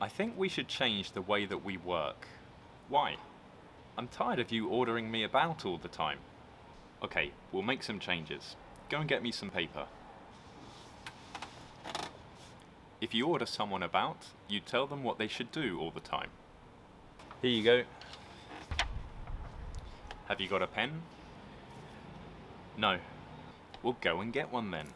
I think we should change the way that we work. Why? I'm tired of you ordering me about all the time. Okay, we'll make some changes. Go and get me some paper. If you order someone about, you tell them what they should do all the time. Here you go. Have you got a pen? No. We'll go and get one then.